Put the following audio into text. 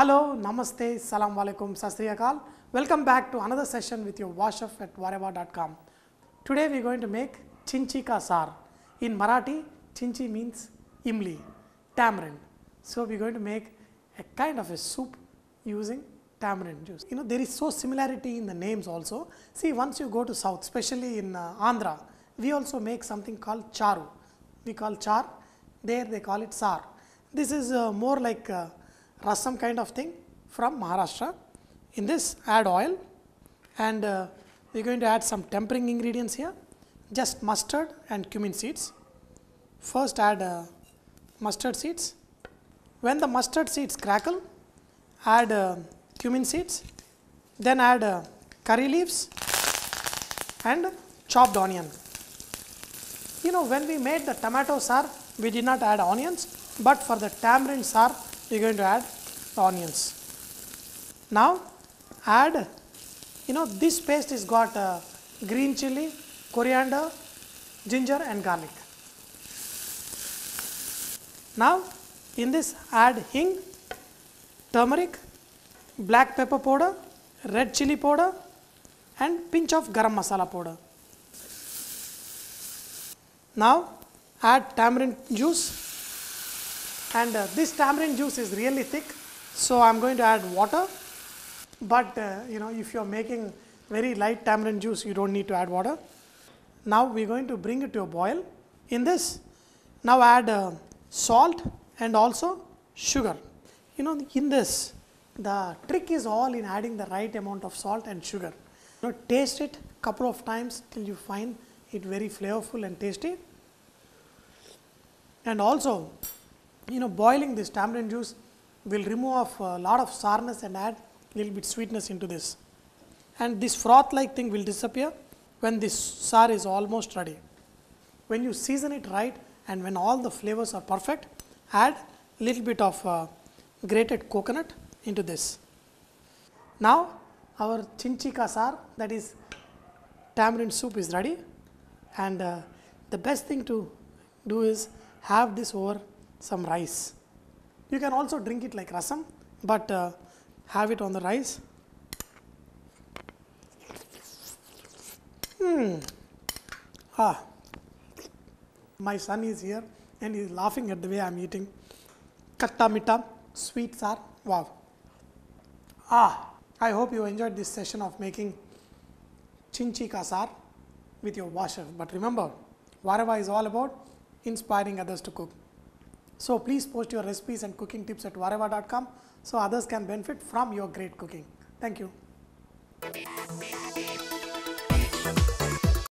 Hello, Namaste, Salam Alaikum, Sat Sri Akal. Welcome back to another session with your Vahchef at vahrehvah.com. Today we are going to make chinchi ka saar. In Marathi, chinchi means imli, tamarind. So we are going to make a kind of a soup using tamarind juice. You know, there is so similarity in the names also. See, once you go to south, especially in uh, Andhra, we also make something called charu. We call char, there they call it saar. This is uh, more like uh, rasam kind of thing from Maharashtra. In this, add oil and uh, we are going to add some tempering ingredients here, just mustard and cumin seeds. First add uh, mustard seeds. When the mustard seeds crackle, add uh, cumin seeds, then add uh, curry leaves and chopped onion. You know, when we made the tomato saar, we did not add onions, but for the tamarind saar, we are going to add onions. Now, add, you know, this paste is got uh, green chili, coriander, ginger and garlic. Now, in this add hing, turmeric, black pepper powder, red chili powder and pinch of garam masala powder. Now add tamarind juice and uh, this tamarind juice is really thick so I am going to add water but uh, you know if you are making very light tamarind juice you do not need to add water. Now we are going to bring it to a boil. In this now add uh, salt and also sugar. You know in this the trick is all in adding the right amount of salt and sugar. You know, taste it couple of times till you find it very flavorful and tasty. And also, you know, boiling this tamarind juice will remove a lot of sourness and add little bit sweetness into this. And this froth like thing will disappear when this saar is almost ready. When you season it right and when all the flavors are perfect, add little bit of uh, grated coconut into this. Now, our chinchi ka saar that is tamarind soup is ready and uh, the best thing to do is have this over some rice. You can also drink it like rasam, but uh, have it on the rice. Hmm. Ah. My son is here and he is laughing at the way I am eating. Katta mita, sweet saar. Wow. Ah. I hope you enjoyed this session of making chinchi ka saar with your Vahchef. But remember, Vahrehvah is all about inspiring others to cook. So please post your recipes and cooking tips at vahrehvah.com so others can benefit from your great cooking. Thank you.